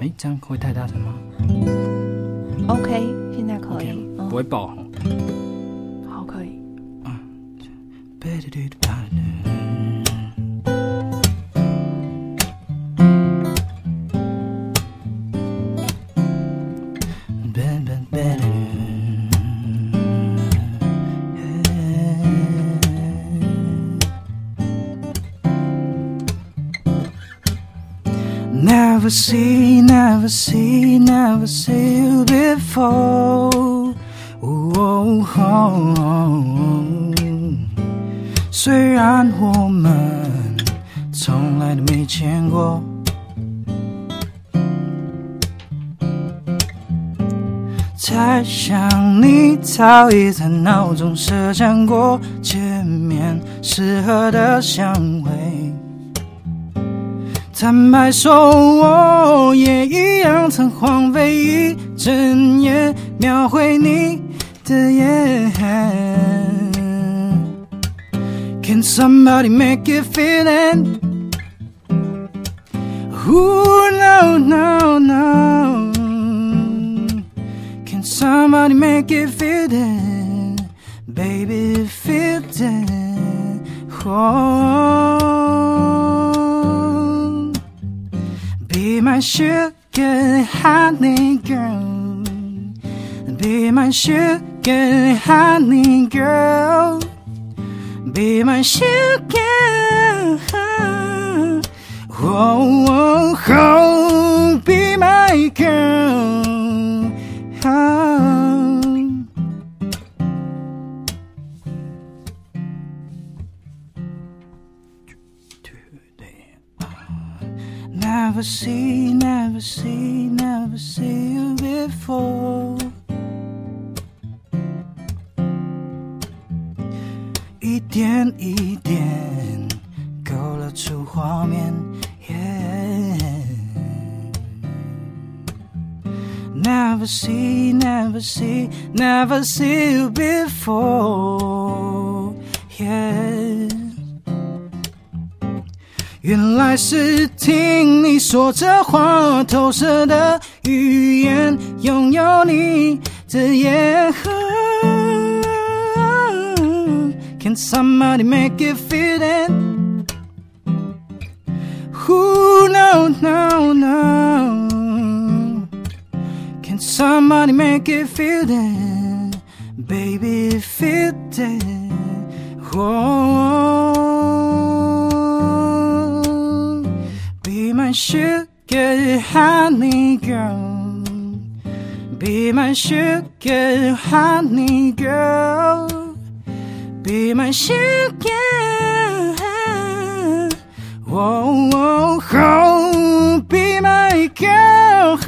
哎，这样会太大声吗 OK，现在可以，？OK，嗯不会爆红。好，可以。Never see, never see, never see you before. Oh, oh, oh. 虽然我们从来都没见过，才想你早已在脑中设想过见面适合的香味。坦白说，我也一样曾荒废一整夜，描绘你的夜。Can somebody make it fit in? Ooh, no, no, no. Can somebody make it feelin？Baby, fit in. Oh. My sugar honey girl. Be my sugar honey girl. Be my sugar. Oh, oh, oh, be my girl. Oh. Never see, never see, never see you before. 一点一点勾勒出画面。Yeah. Never see, never see, never see you before. 原来是听你说这话，透射的语言，拥有你的眼。Can somebody make it fit in? Who knows, no, no? Can somebody make it fit in? Baby fit in. Oh, my sugar honey girl. Be my sugar honey girl. Be my sugar. Whoa, whoa, oh, be my girl.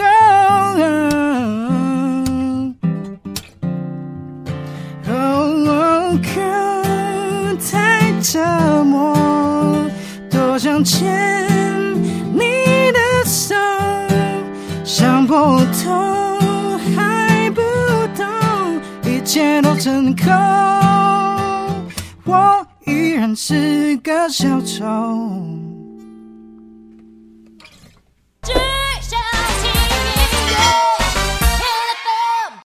Oh, oh, girl, 太折磨，多想牵 一切都成空。我依然是个小丑。